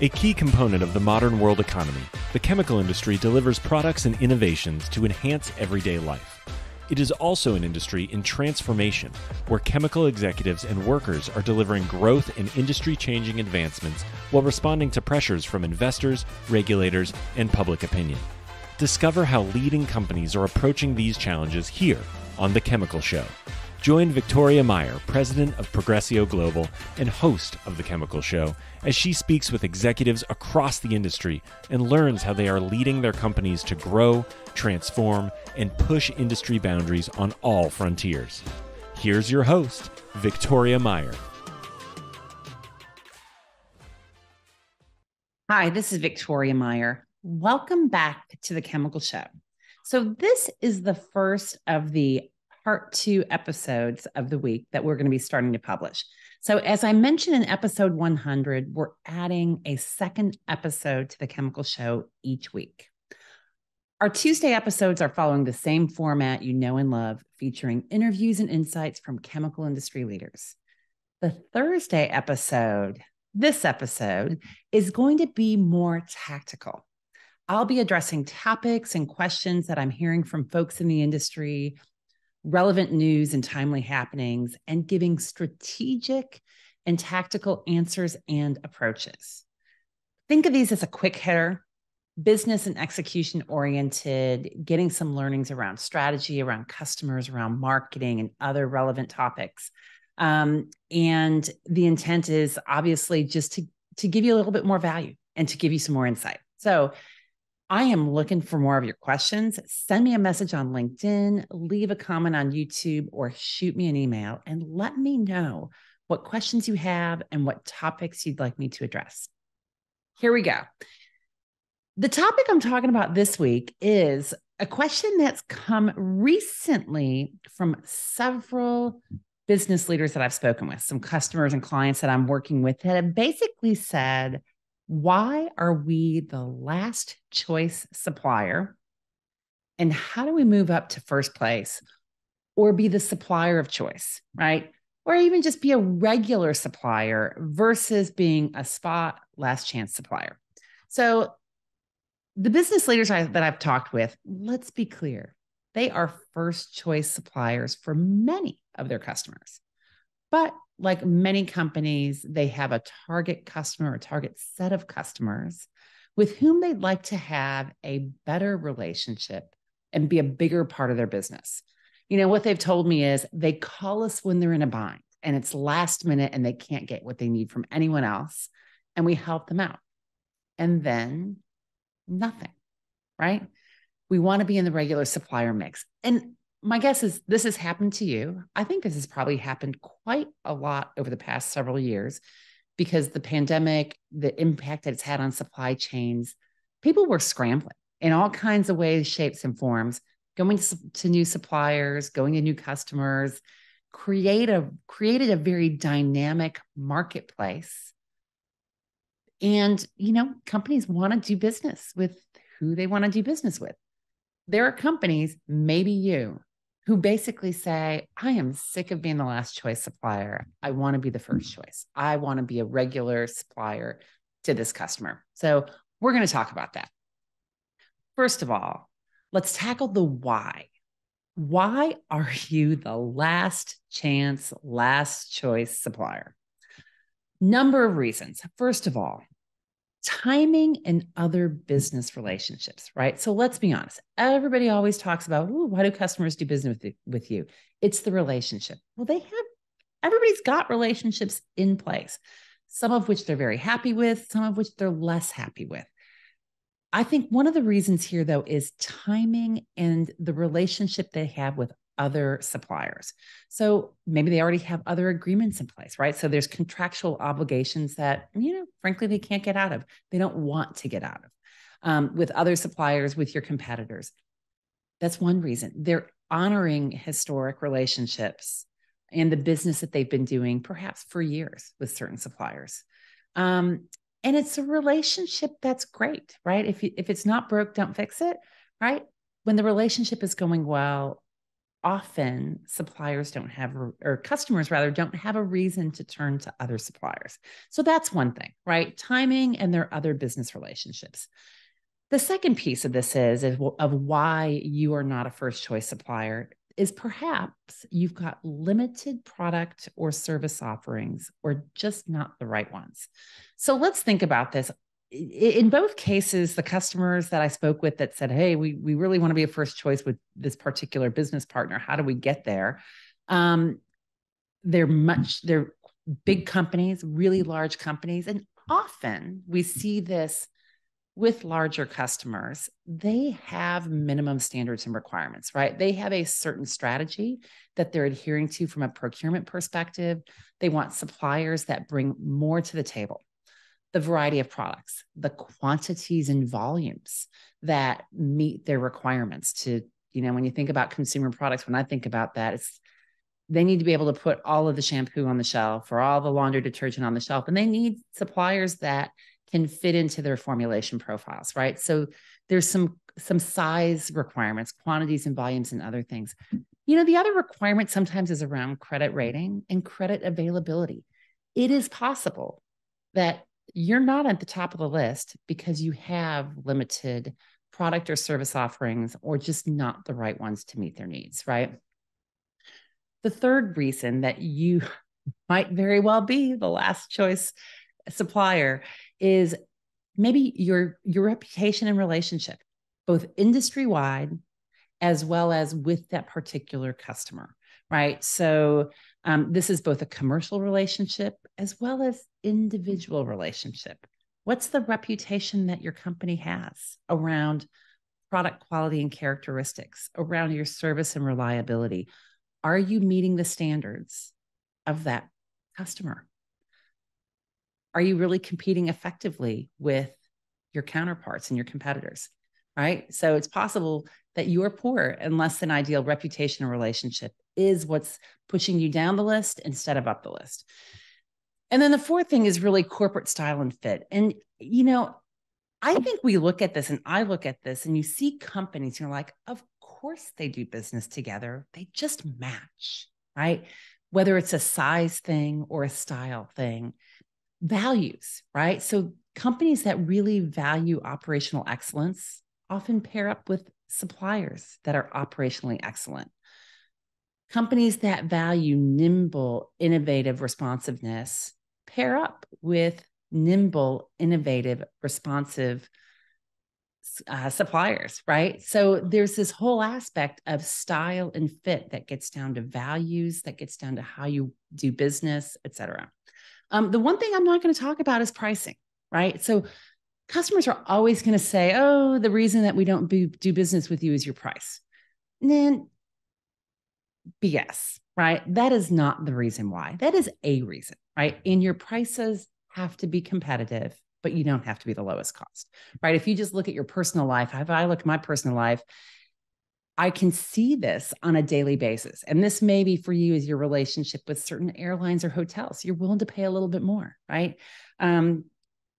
A key component of the modern world economy, the chemical industry delivers products and innovations to enhance everyday life. It is also an industry in transformation, where chemical executives and workers are delivering growth and industry changing advancements while responding to pressures from investors, regulators, and public opinion. Discover how leading companies are approaching these challenges here on The Chemical Show. Join Victoria Meyer, president of Progressio Global and host of The Chemical Show, as she speaks with executives across the industry and learns how they are leading their companies to grow, transform, and push industry boundaries on all frontiers. Here's your host, Victoria Meyer. Hi, this is Victoria Meyer. Welcome back to The Chemical Show. So, this is the first of the part two episodes of the week that we're going to be starting to publish. So, as I mentioned in episode 100, we're adding a second episode to the Chemical Show each week. Our Tuesday episodes are following the same format you know and love, featuring interviews and insights from chemical industry leaders. The Thursday episode, this episode, is going to be more tactical. I'll be addressing topics and questions that I'm hearing from folks in the industry relevant news and timely happenings, and giving strategic and tactical answers and approaches. Think of these as a quick hitter, business and execution oriented, getting some learnings around strategy, around customers, around marketing, and other relevant topics. Um, and the intent is obviously just to, to give you a little bit more value and to give you some more insight. So I am looking for more of your questions. Send me a message on LinkedIn, leave a comment on YouTube, or shoot me an email and let me know what questions you have and what topics you'd like me to address. Here we go. The topic I'm talking about this week is a question that's come recently from several business leaders that I've spoken with, some customers and clients that I'm working with that have basically said, why are we the last choice supplier? And how do we move up to first place or be the supplier of choice, right? Or even just be a regular supplier versus being a spot last chance supplier. So, the business leaders I, that I've talked with, let's be clear, they are first choice suppliers for many of their customers. But like many companies, they have a target customer, a target set of customers with whom they'd like to have a better relationship and be a bigger part of their business. You know, what they've told me is they call us when they're in a bind and it's last minute and they can't get what they need from anyone else. And we help them out. And then nothing, right? We want to be in the regular supplier mix. And my guess is this has happened to you. I think this has probably happened quite a lot over the past several years because the pandemic, the impact that it's had on supply chains, people were scrambling in all kinds of ways, shapes, and forms, going to, new suppliers, going to new customers, create a, created a very dynamic marketplace. And, you know, companies want to do business with who they want to do business with. There are companies, maybe you, who basically say, I am sick of being the last choice supplier. I want to be the first mm. choice. I want to be a regular supplier to this customer. So, we're going to talk about that. First of all, let's tackle the why. Why are you the last chance, last choice supplier? Number of reasons. First of all, timing and other business relationships, right? So let's be honest. Everybody always talks about, why do customers do business with, with you? It's the relationship. Well, they have, everybody's got relationships in place, some of which they're very happy with, some of which they're less happy with. I think one of the reasons here, though, is timing and the relationship they have with other suppliers. So maybe they already have other agreements in place, right? So there's contractual obligations that, you know, frankly, they can't get out of. They don't want to get out of um, with other suppliers, with your competitors. That's one reason. They're honoring historic relationships and the business that they've been doing, perhaps for years with certain suppliers. Um, and it's a relationship that's great, right? If, you, if it's not broke, don't fix it, right? When the relationship is going well, often suppliers don't have or customers rather don't have a reason to turn to other suppliers. So that's one thing, right? Timing and their other business relationships. The second piece of this is, of why you are not a first choice supplier is perhaps you've got limited product or service offerings or just not the right ones. So let's think about this. In both cases, the customers that I spoke with that said, Hey, we, we really want to be a first choice with this particular business partner. How do we get there? Um, they're much, they're big companies, really large companies. And often we see this with larger customers, they have minimum standards and requirements, right? They have a certain strategy that they're adhering to from a procurement perspective. They want suppliers that bring more to the table, the variety of products, the quantities and volumes that meet their requirements to, you know, when you think about consumer products, when I think about that, it's they need to be able to put all of the shampoo on the shelf or all the laundry detergent on the shelf and they need suppliers that can fit into their formulation profiles, right? So there's some some size requirements, quantities and volumes and other things. You know, the other requirement sometimes is around credit rating and credit availability. It is possible that you're not at the top of the list because you have limited product or service offerings or just not the right ones to meet their needs, right? The third reason that you might very well be the last choice supplier is maybe your your reputation and relationship both industry wide as well as with that particular customer right so um, this is both a commercial relationship as well as individual relationship what's the reputation that your company has around product quality and characteristics around your service and reliability are you meeting the standards of that customer are you really competing effectively with your counterparts and your competitors? Right. So it's possible that your poor and less than ideal reputation and relationship is what's pushing you down the list instead of up the list. And then the fourth thing is really corporate style and fit. And, you know, I think we look at this and I look at this and you see companies, you're like, of course they do business together. They just match, right? Whether it's a size thing or a style thing values, right? So companies that really value operational excellence often pair up with suppliers that are operationally excellent. Companies that value nimble, innovative responsiveness pair up with nimble, innovative, responsive uh, suppliers, right? So there's this whole aspect of style and fit that gets down to values, that gets down to how you do business, et cetera. Um, the one thing I'm not going to talk about is pricing, right? So customers are always going to say, oh, the reason that we don't be, do business with you is your price. And then BS, right? That is not the reason why. That is a reason, right? And your prices have to be competitive, but you don't have to be the lowest cost, right? If you just look at your personal life, if I look at my personal life, I can see this on a daily basis. And this may be for you as your relationship with certain airlines or hotels. You're willing to pay a little bit more, right? Um,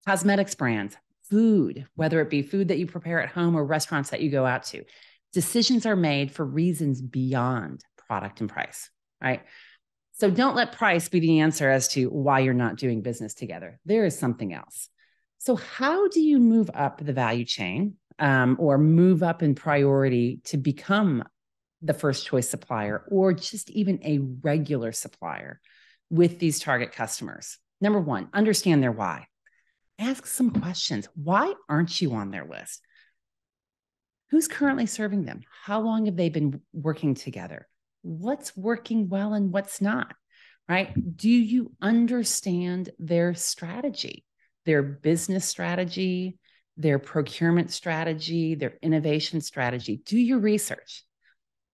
cosmetics brands, food, whether it be food that you prepare at home or restaurants that you go out to. Decisions are made for reasons beyond product and price, right? So don't let price be the answer as to why you're not doing business together. There is something else. So, how do you move up the value chain um, or move up in priority to become the first choice supplier or just even a regular supplier with these target customers. Number one, understand their why. Ask some questions. Why aren't you on their list? Who's currently serving them? How long have they been working together? What's working well and what's not? Right? Do you understand their strategy, their business strategy, their procurement strategy, their innovation strategy. Do your research.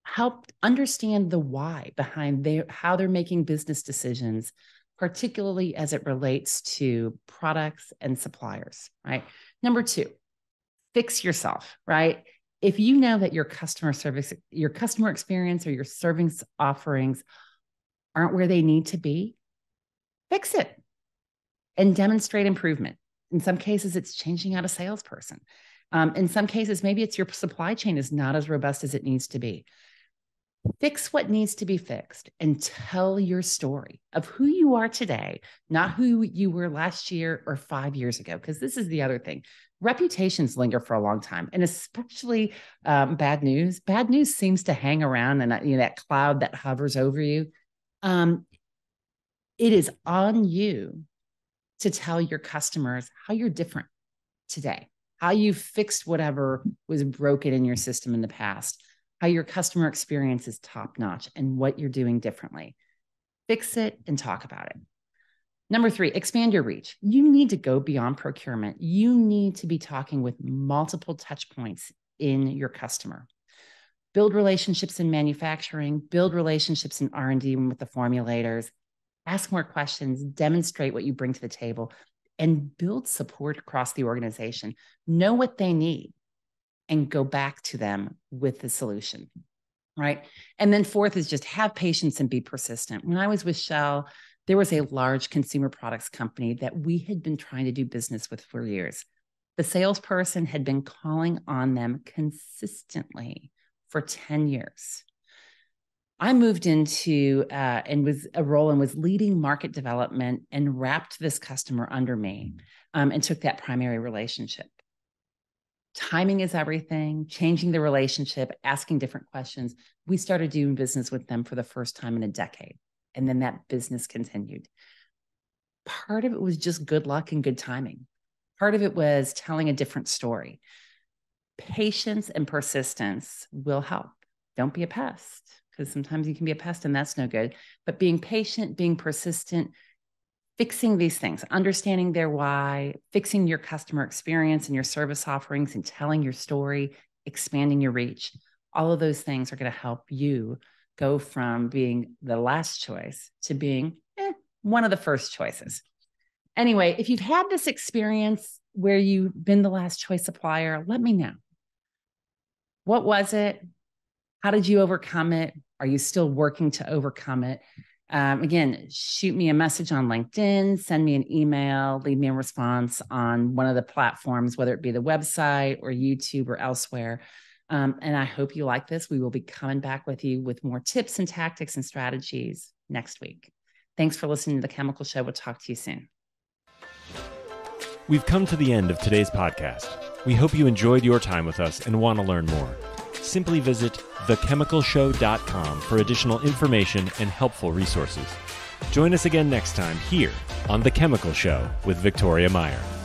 Help understand the why behind their, how they're making business decisions, particularly as it relates to products and suppliers, right? Number two, fix yourself, right? If you know that your customer service, your customer experience or your service offerings aren't where they need to be, fix it and demonstrate improvement. In some cases, it's changing out a salesperson. Um, in some cases, maybe it's your supply chain is not as robust as it needs to be. Fix what needs to be fixed and tell your story of who you are today, not who you were last year or five years ago. Because this is the other thing reputations linger for a long time, and especially um, bad news. Bad news seems to hang around and you know, that cloud that hovers over you. Um, it is on you to tell your customers how you're different today, how you fixed whatever was broken in your system in the past how your customer experience is top notch and what you're doing differently. Fix it and talk about it. Number three, expand your reach. You need to go beyond procurement. You need to be talking with multiple touch points in your customer. Build relationships in manufacturing, build relationships in R&D with the formulators, ask more questions, demonstrate what you bring to the table, and build support across the organization. Know what they need and go back to them with the solution. Right. And then fourth is just have patience and be persistent. When I was with Shell, there was a large consumer products company that we had been trying to do business with for years. The salesperson had been calling on them consistently for 10 years. I moved into uh, and was a role and was leading market development and wrapped this customer under me um, and took that primary relationship timing is everything, changing the relationship, asking different questions. We started doing business with them for the first time in a decade. And then that business continued. Part of it was just good luck and good timing. Part of it was telling a different story. Patience and persistence will help. Don't be a pest because sometimes you can be a pest and that's no good. But being patient, being persistent, fixing these things, understanding their why, fixing your customer experience and your service offerings and telling your story, expanding your reach. All of those things are going to help you go from being the last choice to being eh, one of the first choices. Anyway, if you've had this experience where you've been the last choice supplier, let me know. What was it? How did you overcome it? Are you still working to overcome it? Um, again, shoot me a message on LinkedIn, send me an email, leave me a response on one of the platforms, whether it be the website or YouTube or elsewhere. Um, and I hope you like this. We will be coming back with you with more tips and tactics and strategies next week. Thanks for listening to The Chemical Show. We'll talk to you soon. We've come to the end of today's podcast. We hope you enjoyed your time with us and want to learn more simply visit thechemicalshow.com for additional information and helpful resources. Join us again next time here on The Chemical Show with Victoria Meyer.